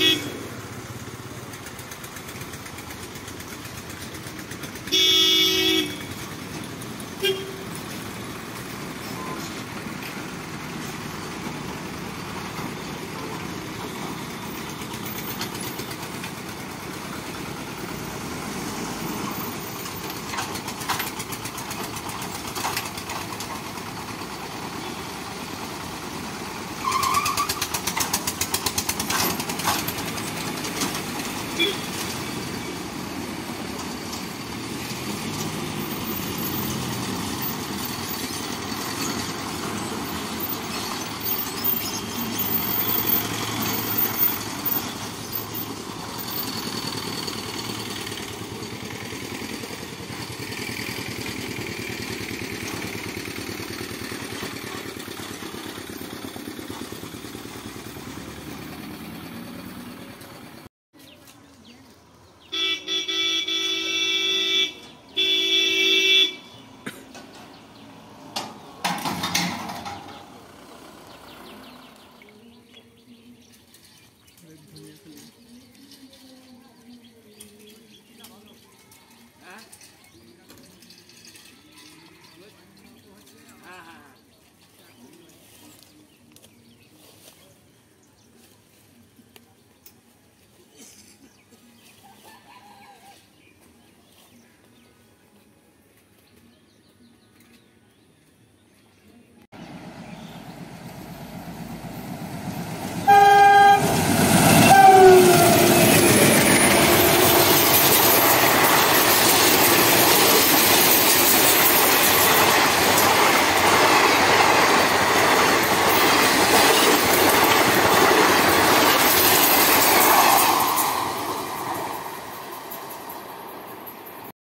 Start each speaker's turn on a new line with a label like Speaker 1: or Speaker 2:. Speaker 1: Beep. Thank you. Mm-hmm.